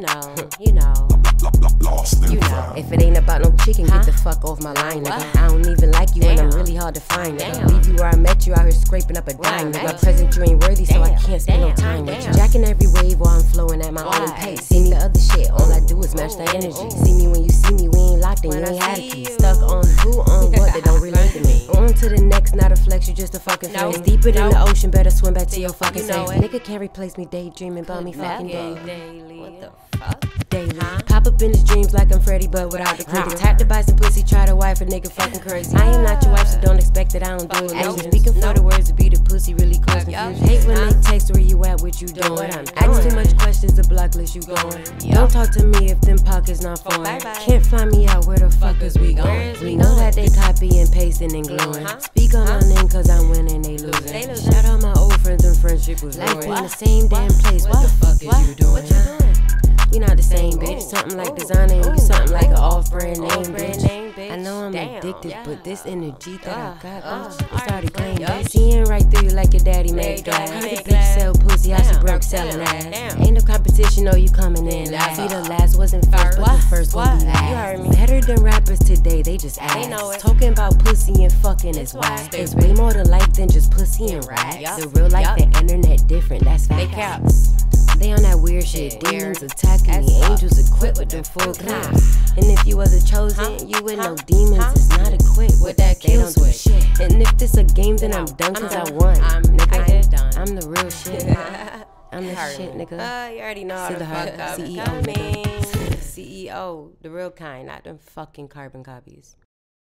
know, you know. You know, if it ain't about no chicken, get the fuck off my line, nigga. I don't even like you, and I'm really hard to find, nigga. Leave you where I met you, out here scraping up a dime, nigga. My present you ain't worthy, so I can't spend no time with you. Jacking every wave while I'm flowing at my own pace. See me the other shit, all I do is match the energy. See me when you see me, we ain't locked in, you ain't had a key. Stuck on who, on what, that don't relate to me. On to the next, not a flex, you just a fucking no. It's deeper than the ocean, better swim back to your fucking safe. Nigga can't replace me daydreaming about me fucking daily. What the fuck? Daily. Pop up in his dreams like I'm Freddy, but without the credit. Tap the buy some pussy, try to wife a nigga fucking crazy. I am not your wife, so don't expect that I don't do it. Actually, speaking for the words to be the pussy really cause confusion. Hate when they text where you at, what you doing. i'm Ask too much questions, the block list you going. Don't talk to me if them pockets not foreign. Can't fly me out, where the fuck is we going? We know that they copy and pasting and uh-huh. gluing. Speak on my name cause I'm winning, they losing. Shout out my old friends and friendship was Life in the same damn place, what the fuck is you doing? Something like designer and you something like an off-brand name, bitch. I know I'm addicted, but this energy that I got, bitch, it's already claimed, bitch. Seeing right through you like your daddy made dog. Heard the bitch sell pussy, how she broke selling ass. Ain't no competition, no you coming in last. See the last wasn't first, but the first one be last. Better than rappers today, they just ass. Talking about pussy and fucking is whack. It's way more to life than just pussy and rats. The real life, the internet different, that's facts. They weird shit. Demons attacking me, angels equipped with them full clips. And if you wasn't chosen, you with no demons is not equipped with that kill switch. And if this a game, then I'm done cause I won. Nigga, I'm the real shit. I'm the shit, nigga. Uh, you already know how to fuck up. CEO, the real kind, not them fucking carbon copies.